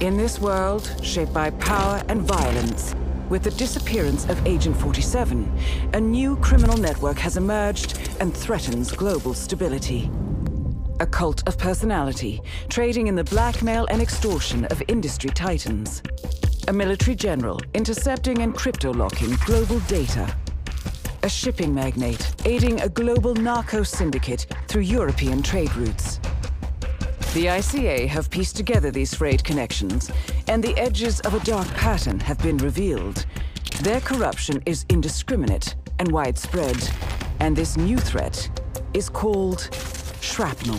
In this world, shaped by power and violence, with the disappearance of Agent 47, a new criminal network has emerged and threatens global stability. A cult of personality, trading in the blackmail and extortion of industry titans. A military general, intercepting and crypto-locking global data. A shipping magnate, aiding a global narco syndicate through European trade routes. The ICA have pieced together these frayed connections, and the edges of a dark pattern have been revealed. Their corruption is indiscriminate and widespread, and this new threat is called shrapnel.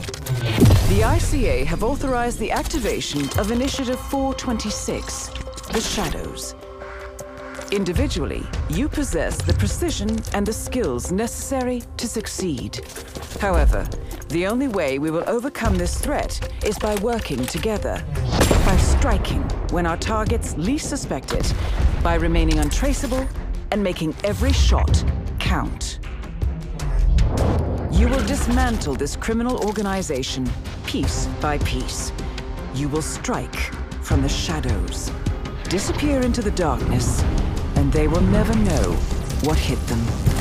The ICA have authorized the activation of Initiative 426, the Shadows. Individually, you possess the precision and the skills necessary to succeed. However, the only way we will overcome this threat is by working together. By striking when our targets least suspect it. By remaining untraceable and making every shot count. You will dismantle this criminal organization, piece by piece. You will strike from the shadows. Disappear into the darkness, and they will never know what hit them.